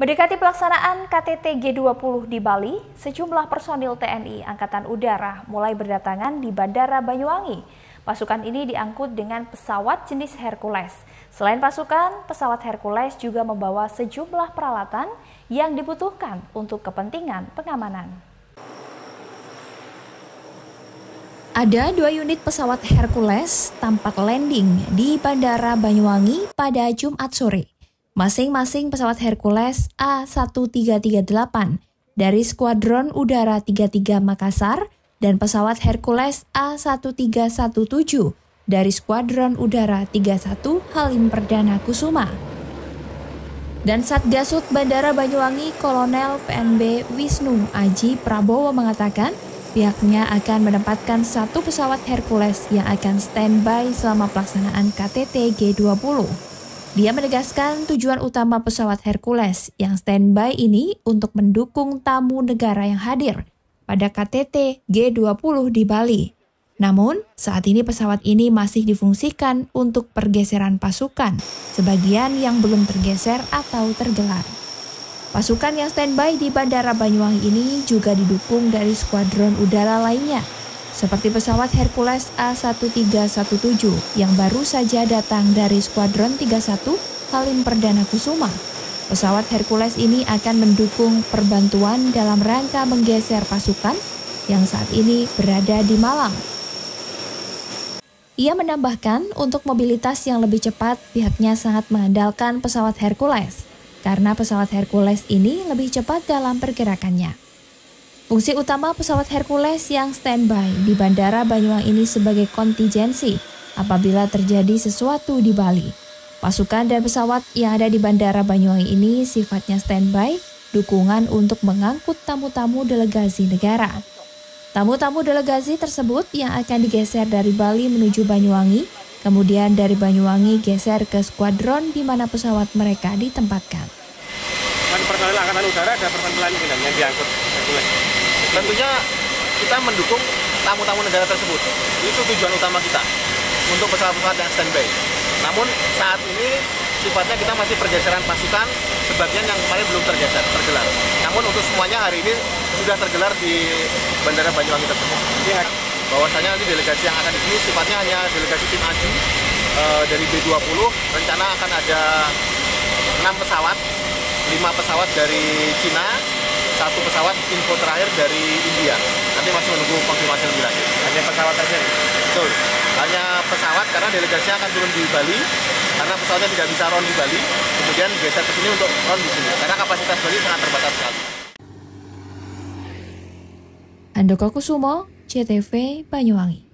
Mendekati pelaksanaan KTT G20 di Bali, sejumlah personil TNI Angkatan Udara mulai berdatangan di Bandara Banyuwangi. Pasukan ini diangkut dengan pesawat jenis Hercules. Selain pasukan, pesawat Hercules juga membawa sejumlah peralatan yang dibutuhkan untuk kepentingan pengamanan. Ada dua unit pesawat Hercules tampak landing di Bandara Banyuwangi pada Jumat sore. Masing-masing pesawat Hercules A1338 dari Skuadron Udara 33 Makassar dan pesawat Hercules A1317 dari Skuadron Udara 31 Halim Perdana Kusuma. Dan Satgasut Bandara Banyuwangi Kolonel PNB Wisnu Aji Prabowo mengatakan pihaknya akan menempatkan satu pesawat Hercules yang akan standby selama pelaksanaan KTT G20. Dia menegaskan tujuan utama pesawat Hercules yang standby ini untuk mendukung tamu negara yang hadir pada KTT G20 di Bali. Namun, saat ini pesawat ini masih difungsikan untuk pergeseran pasukan, sebagian yang belum tergeser atau tergelar. Pasukan yang standby di Bandara Banyuwangi ini juga didukung dari skuadron udara lainnya seperti pesawat Hercules A1317 yang baru saja datang dari Skuadron 31 Halim Perdana Kusuma. Pesawat Hercules ini akan mendukung perbantuan dalam rangka menggeser pasukan yang saat ini berada di Malang. Ia menambahkan untuk mobilitas yang lebih cepat pihaknya sangat mengandalkan pesawat Hercules karena pesawat Hercules ini lebih cepat dalam pergerakannya. Fungsi utama pesawat Hercules yang standby di Bandara Banyuwangi ini sebagai kontingensi apabila terjadi sesuatu di Bali. Pasukan dan pesawat yang ada di Bandara Banyuwangi ini sifatnya standby, dukungan untuk mengangkut tamu-tamu delegasi negara. Tamu-tamu delegasi tersebut yang akan digeser dari Bali menuju Banyuwangi, kemudian dari Banyuwangi geser ke skuadron di mana pesawat mereka ditempatkan. Kan personil angkatan udara ada personil lain yang diangkut tentunya kita mendukung tamu-tamu negara tersebut. Itu tujuan utama kita untuk pesawat-pesawat yang standby. Namun saat ini sifatnya kita masih pergeseran pasukan, sebagian yang kemarin belum tergeser, tergelar. Namun untuk semuanya hari ini sudah tergelar di Bandara Banyuwangi tersebut. Jadi bahwasanya nanti delegasi yang akan di sifatnya hanya delegasi tim AJU e, dari B20. Rencana akan ada 6 pesawat, 5 pesawat dari Cina, satu pesawat info terakhir dari India. Nanti masih menunggu konfirmasi lebih lanjut. Hanya pesawat saja? Betul. Hanya pesawat karena delegasinya akan turun di Bali karena pesawatnya tidak bisa ron di Bali, kemudian geser ke sini untuk ron di sini. Karena kapasitas Bali sangat terbatas sekali. Andoko Kusumo, CTV Banyuwangi.